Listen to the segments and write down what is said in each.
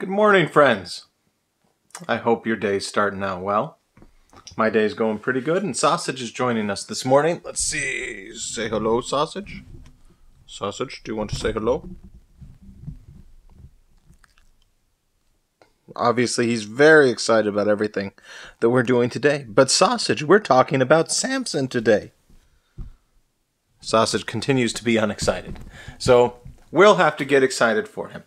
Good morning, friends. I hope your day's starting out well. My day's going pretty good, and Sausage is joining us this morning. Let's see. Say hello, Sausage. Sausage, do you want to say hello? Obviously, he's very excited about everything that we're doing today. But, Sausage, we're talking about Samson today. Sausage continues to be unexcited. So, we'll have to get excited for him.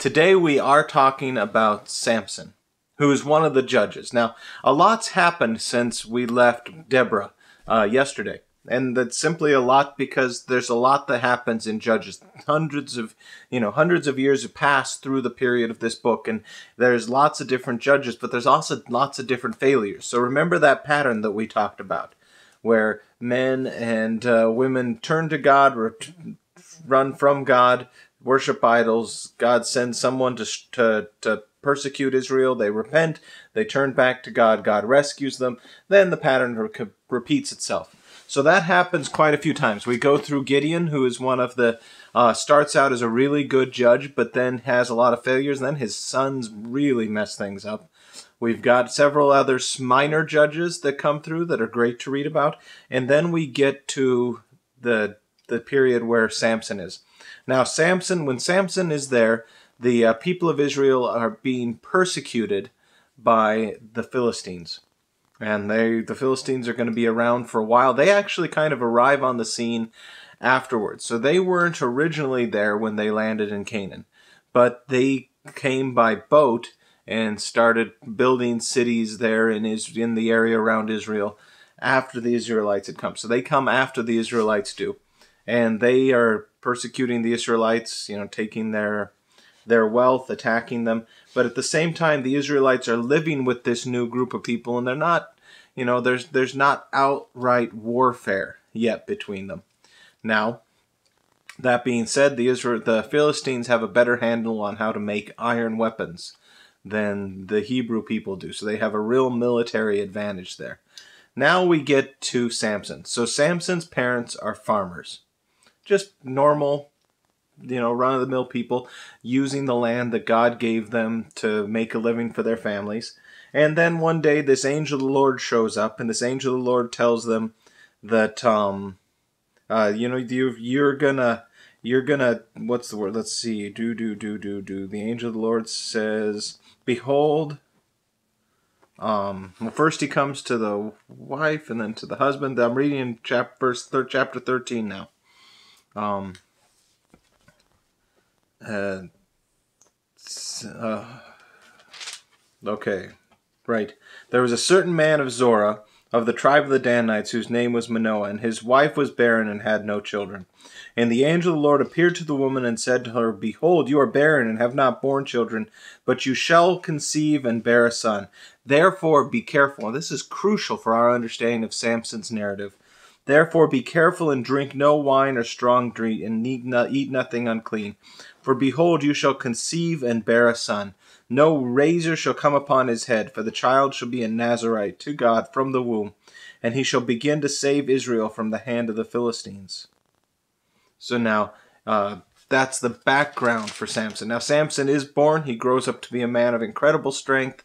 Today we are talking about Samson, who is one of the judges. Now, a lot's happened since we left Deborah uh, yesterday. And that's simply a lot because there's a lot that happens in Judges. Hundreds of, you know, hundreds of years have passed through the period of this book, and there's lots of different judges, but there's also lots of different failures. So remember that pattern that we talked about, where men and uh, women turn to God, run from God, worship idols. God sends someone to, to, to persecute Israel. They repent. They turn back to God. God rescues them. Then the pattern re- repeats itself. So that happens quite a few times. We go through Gideon, who is one of the uh, starts out as a really good judge, but then has a lot of failures. And then his sons really mess things up. We've got several other minor judges that come through that are great to read about, and then we get to the the period where Samson is. Now, Samson, when Samson is there, the uh, people of Israel are being persecuted by the Philistines. And they, the Philistines are going to be around for a while. They actually kind of arrive on the scene afterwards. So they weren't originally there when they landed in Canaan, but they came by boat and started building cities there in, in the area around Israel after the Israelites had come. So they come after the Israelites do. And they are persecuting the Israelites, you know, taking their their wealth, attacking them. But at the same time, the Israelites are living with this new group of people, and they're not, you know, there's there's not outright warfare yet between them. Now, that being said, the Israel the Philistines have a better handle on how to make iron weapons than the Hebrew people do, so they have a real military advantage there. Now we get to Samson. So Samson's parents are farmers just normal, you know, run of the mill people using the land that God gave them to make a living for their families. And then one day, this angel of the Lord shows up, and this angel of the Lord tells them that, um, uh, you know, you you're gonna, you're gonna, what's the word? Let's see. Do do do do do. The angel of the Lord says, "Behold." Um, well, first he comes to the wife, and then to the husband. I'm reading in chapter chapter thirteen now. Um, uh, uh, okay, right. There was a certain man of Zorah, of the tribe of the Danites, whose name was Manoah, and his wife was barren and had no children. And the angel of the Lord appeared to the woman and said to her, Behold, you are barren and have not borne children, but you shall conceive and bear a son. Therefore, be careful. this is crucial for our understanding of Samson's narrative. Therefore be careful and drink no wine or strong drink, and eat nothing unclean. For behold, you shall conceive and bear a son. No razor shall come upon his head, for the child shall be a Nazarite to God from the womb, and he shall begin to save Israel from the hand of the Philistines. So now, uh, that's the background for Samson. Now, Samson is born. He grows up to be a man of incredible strength.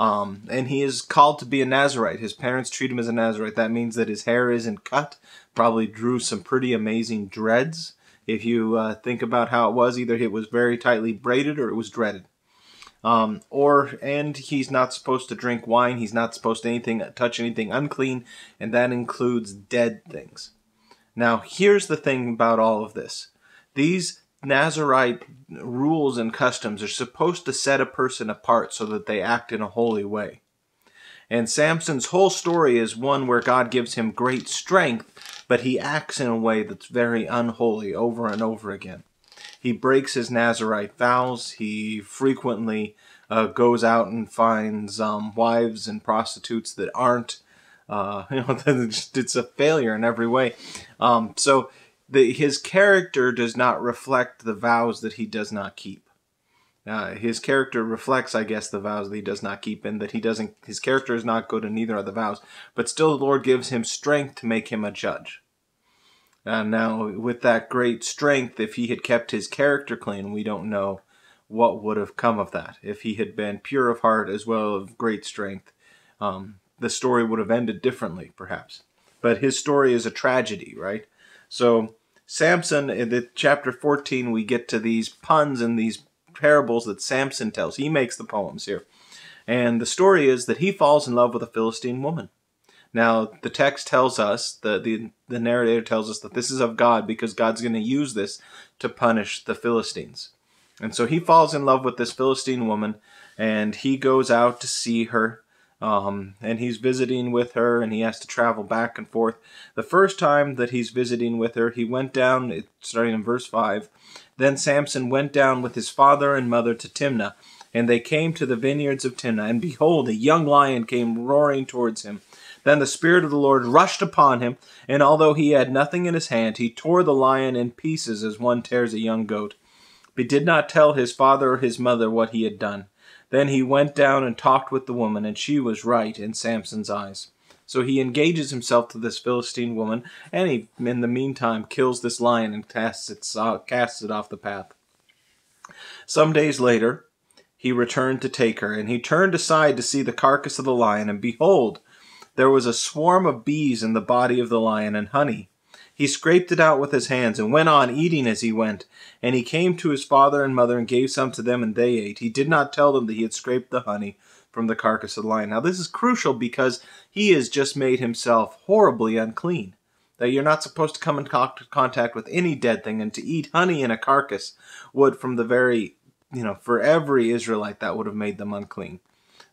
Um, and he is called to be a Nazarite. His parents treat him as a Nazarite. That means that his hair isn't cut. Probably drew some pretty amazing dreads. If you uh, think about how it was, either it was very tightly braided or it was dreaded. Um, or and he's not supposed to drink wine. He's not supposed to anything touch anything unclean, and that includes dead things. Now, here's the thing about all of this: these Nazarite rules and customs are supposed to set a person apart so that they act in a holy way. And Samson's whole story is one where God gives him great strength, but he acts in a way that's very unholy over and over again. He breaks his Nazarite vows. He frequently uh, goes out and finds um, wives and prostitutes that aren't. Uh, you know, it's a failure in every way. Um, so the, his character does not reflect the vows that he does not keep. Uh, his character reflects, I guess, the vows that he does not keep, and that he doesn't. His character is not good, and neither are the vows. But still, the Lord gives him strength to make him a judge. Uh, now, with that great strength, if he had kept his character clean, we don't know what would have come of that if he had been pure of heart as well of great strength. Um, the story would have ended differently, perhaps. But his story is a tragedy, right? So Samson, in the chapter 14, we get to these puns and these parables that Samson tells. He makes the poems here. And the story is that he falls in love with a Philistine woman. Now, the text tells us, the, the, the narrator tells us that this is of God because God's going to use this to punish the Philistines. And so he falls in love with this Philistine woman and he goes out to see her. Um, and he's visiting with her and he has to travel back and forth. The first time that he's visiting with her, he went down, starting in verse 5. Then Samson went down with his father and mother to Timnah, and they came to the vineyards of Timnah. And behold, a young lion came roaring towards him. Then the Spirit of the Lord rushed upon him, and although he had nothing in his hand, he tore the lion in pieces as one tears a young goat. But did not tell his father or his mother what he had done. Then he went down and talked with the woman, and she was right in Samson's eyes. So he engages himself to this Philistine woman, and he, in the meantime, kills this lion and casts it, uh, casts it off the path. Some days later, he returned to take her, and he turned aside to see the carcass of the lion, and behold, there was a swarm of bees in the body of the lion and honey. He scraped it out with his hands and went on eating as he went. And he came to his father and mother and gave some to them, and they ate. He did not tell them that he had scraped the honey from the carcass of the lion. Now, this is crucial because he has just made himself horribly unclean. That you're not supposed to come in contact with any dead thing, and to eat honey in a carcass would, from the very, you know, for every Israelite, that would have made them unclean.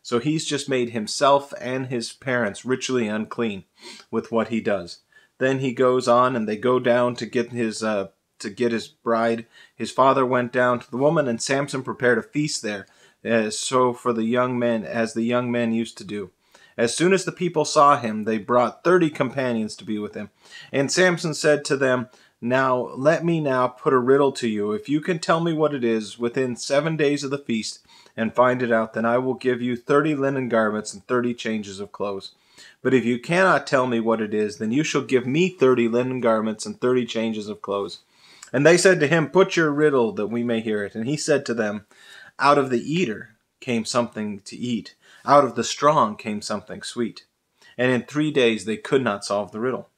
So he's just made himself and his parents ritually unclean with what he does. Then he goes on, and they go down to get his uh, to get his bride. His father went down to the woman, and Samson prepared a feast there, as so for the young men as the young men used to do. As soon as the people saw him, they brought thirty companions to be with him. And Samson said to them, Now let me now put a riddle to you. If you can tell me what it is within seven days of the feast, and find it out, then I will give you thirty linen garments and thirty changes of clothes. But if you cannot tell me what it is, then you shall give me thirty linen garments and thirty changes of clothes. And they said to him, Put your riddle that we may hear it. And he said to them, Out of the eater came something to eat, out of the strong came something sweet. And in three days they could not solve the riddle.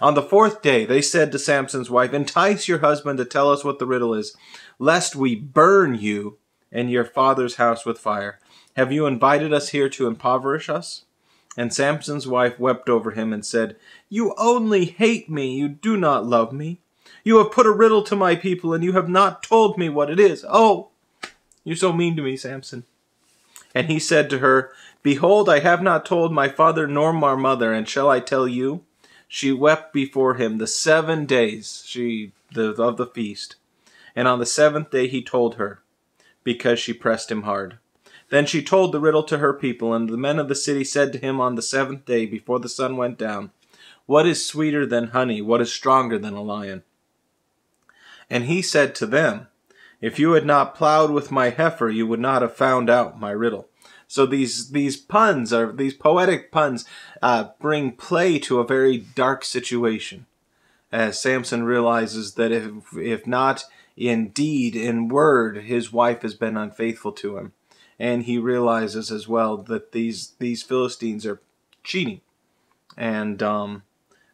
On the fourth day they said to Samson's wife, Entice your husband to tell us what the riddle is, lest we burn you and your father's house with fire. Have you invited us here to impoverish us? And Samson's wife wept over him and said, You only hate me, you do not love me. You have put a riddle to my people, and you have not told me what it is. Oh, you're so mean to me, Samson. And he said to her, Behold, I have not told my father nor my mother, and shall I tell you? She wept before him the seven days she the, of the feast. And on the seventh day he told her because she pressed him hard. Then she told the riddle to her people, and the men of the city said to him on the seventh day before the sun went down, What is sweeter than honey? What is stronger than a lion? And he said to them, If you had not plowed with my heifer, you would not have found out my riddle. So these these puns are these poetic puns uh, bring play to a very dark situation, as Samson realizes that if if not in deed, in word, his wife has been unfaithful to him. And he realizes as well that these, these Philistines are cheating. And um,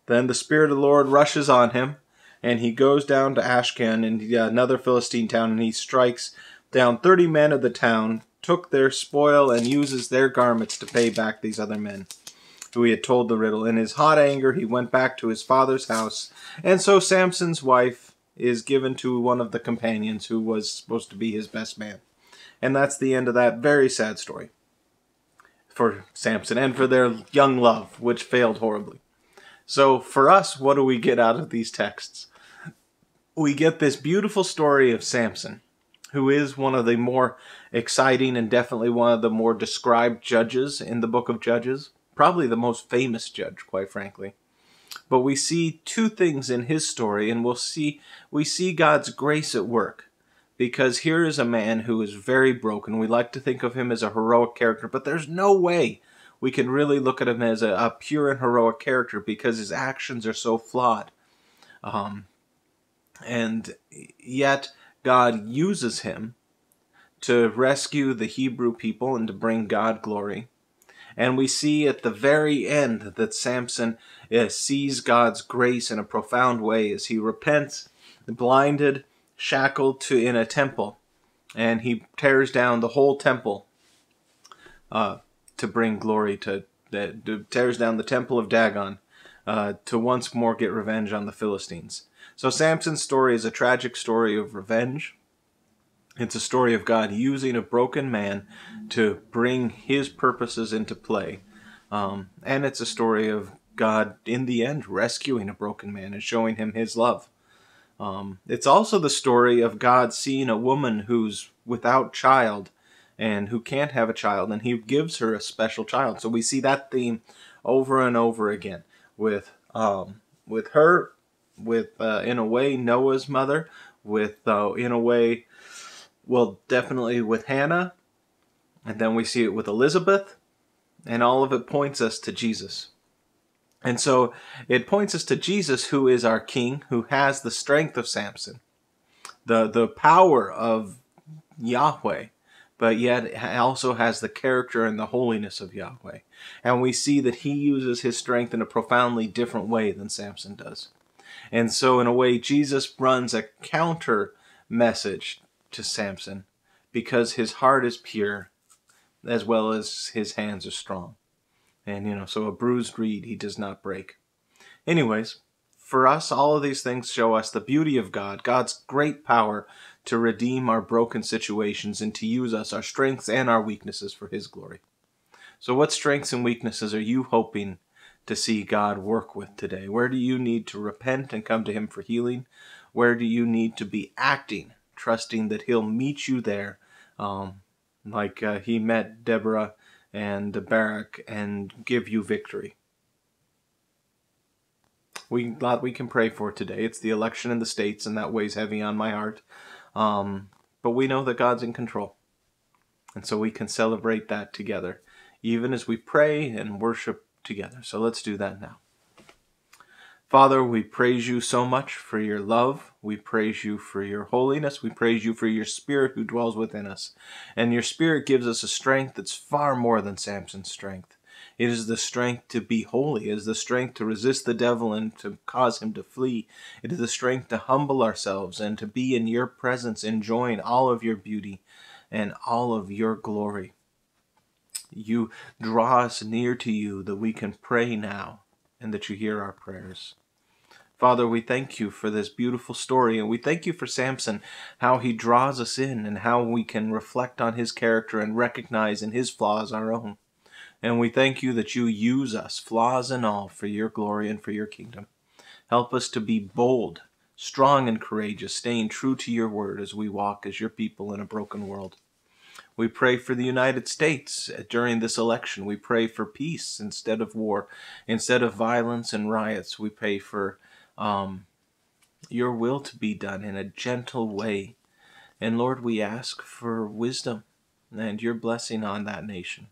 then the Spirit of the Lord rushes on him, and he goes down to Ashkelon, and another Philistine town, and he strikes down 30 men of the town, took their spoil, and uses their garments to pay back these other men who he had told the riddle. In his hot anger, he went back to his father's house, and so Samson's wife is given to one of the companions who was supposed to be his best man. And that's the end of that very sad story for Samson and for their young love, which failed horribly. So, for us, what do we get out of these texts? We get this beautiful story of Samson, who is one of the more exciting and definitely one of the more described judges in the book of Judges. Probably the most famous judge, quite frankly. But we see two things in his story, and we'll see we see God's grace at work. Because here is a man who is very broken. We like to think of him as a heroic character, but there's no way we can really look at him as a, a pure and heroic character because his actions are so flawed. Um, and yet God uses him to rescue the Hebrew people and to bring God glory. And we see at the very end that Samson uh, sees God's grace in a profound way as he repents, blinded, shackled to in a temple, and he tears down the whole temple uh, to bring glory to, to tears down the temple of Dagon uh, to once more get revenge on the Philistines. So Samson's story is a tragic story of revenge. It's a story of God using a broken man to bring his purposes into play. Um, and it's a story of God, in the end, rescuing a broken man and showing him his love. Um, it's also the story of God seeing a woman who's without child and who can't have a child, and he gives her a special child. So we see that theme over and over again with um, with her, with uh, in a way Noah's mother, with uh, in a way, well, definitely with Hannah, and then we see it with Elizabeth, and all of it points us to Jesus. And so it points us to Jesus, who is our King, who has the strength of Samson, the the power of Yahweh, but yet also has the character and the holiness of Yahweh. And we see that he uses his strength in a profoundly different way than Samson does. And so, in a way, Jesus runs a counter message to Samson because his heart is pure as well as his hands are strong. And, you know, so a bruised reed he does not break. Anyways, for us, all of these things show us the beauty of God, God's great power to redeem our broken situations and to use us, our strengths and our weaknesses, for His glory. So, what strengths and weaknesses are you hoping to see God work with today? Where do you need to repent and come to Him for healing? Where do you need to be acting, trusting that He'll meet you there, um, like uh, He met Deborah and the Barak and give you victory? we lot we can pray for today. It's the election in the states, and that weighs heavy on my heart. Um, but we know that God's in control, and so we can celebrate that together, even as we pray and worship together. So let's do that now. Father, we praise you so much for your love. We praise you for your holiness. We praise you for your spirit who dwells within us. And your spirit gives us a strength that's far more than Samson's strength. It is the strength to be holy. It is the strength to resist the devil and to cause him to flee. It is the strength to humble ourselves and to be in your presence, enjoying all of your beauty and all of your glory. You draw us near to you that we can pray now and that you hear our prayers. Father, we thank you for this beautiful story, and we thank you for Samson, how he draws us in, and how we can reflect on his character and recognize in his flaws our own. And we thank you that you use us, flaws and all, for your glory and for your kingdom. Help us to be bold, strong, and courageous, staying true to your word as we walk as your people in a broken world. We pray for the United States during this election. We pray for peace instead of war, instead of violence and riots. We pray for um, your will to be done in a gentle way. And Lord, we ask for wisdom and your blessing on that nation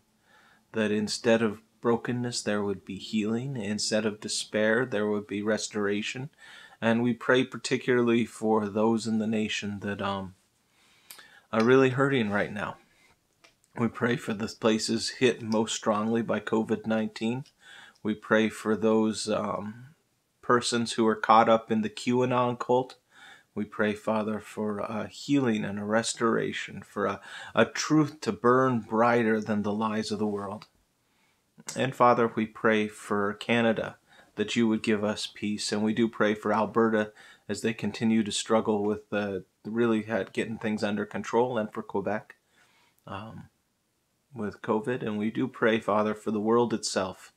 that instead of brokenness, there would be healing. Instead of despair, there would be restoration. And we pray particularly for those in the nation that um, are really hurting right now. We pray for the places hit most strongly by COVID 19. We pray for those um, persons who are caught up in the QAnon cult. We pray, Father, for a healing and a restoration, for a, a truth to burn brighter than the lies of the world. And Father, we pray for Canada that you would give us peace. And we do pray for Alberta as they continue to struggle with uh, really getting things under control and for Quebec um, with COVID. And we do pray, Father, for the world itself,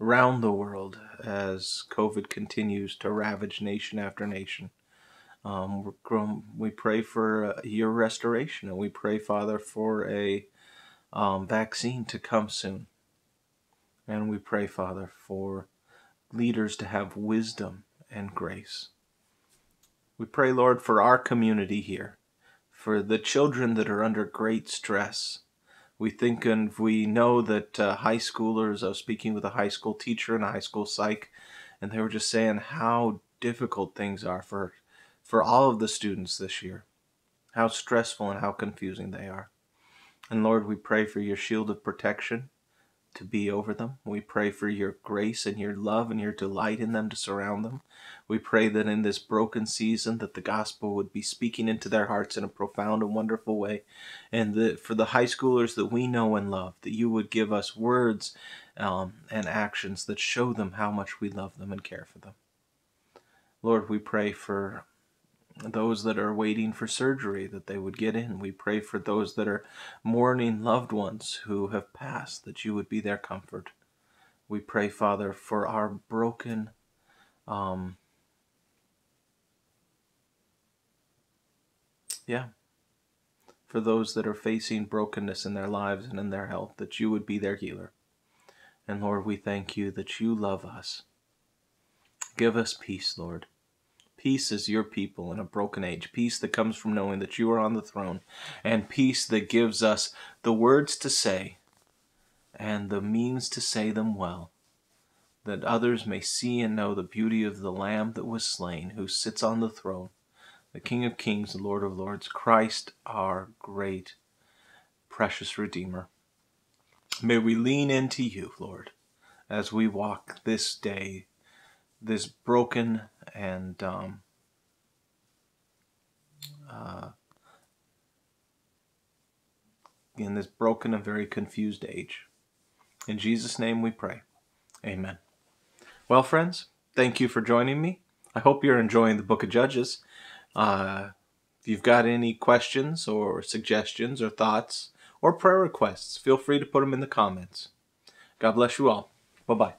around the world, as COVID continues to ravage nation after nation. Um, we pray for your restoration, and we pray, Father, for a um, vaccine to come soon. And we pray, Father, for leaders to have wisdom and grace. We pray, Lord, for our community here, for the children that are under great stress. We think and we know that uh, high schoolers, I was speaking with a high school teacher and a high school psych, and they were just saying how difficult things are for for all of the students this year, how stressful and how confusing they are. And Lord, we pray for your shield of protection to be over them. We pray for your grace and your love and your delight in them to surround them. We pray that in this broken season that the gospel would be speaking into their hearts in a profound and wonderful way. And that for the high schoolers that we know and love, that you would give us words um, and actions that show them how much we love them and care for them. Lord, we pray for those that are waiting for surgery that they would get in. We pray for those that are mourning loved ones who have passed that you would be their comfort. We pray, Father, for our broken um, yeah, for those that are facing brokenness in their lives and in their health, that you would be their healer. And Lord, we thank you that you love us. Give us peace, Lord. Peace is your people in a broken age. Peace that comes from knowing that you are on the throne. And peace that gives us the words to say and the means to say them well. That others may see and know the beauty of the Lamb that was slain, who sits on the throne, the King of kings the Lord of lords, Christ our great, precious Redeemer. May we lean into you, Lord, as we walk this day this broken and um, uh, in this broken and very confused age. In Jesus' name we pray. Amen. Well, friends, thank you for joining me. I hope you're enjoying the book of Judges. Uh, if you've got any questions or suggestions or thoughts or prayer requests, feel free to put them in the comments. God bless you all. Bye bye.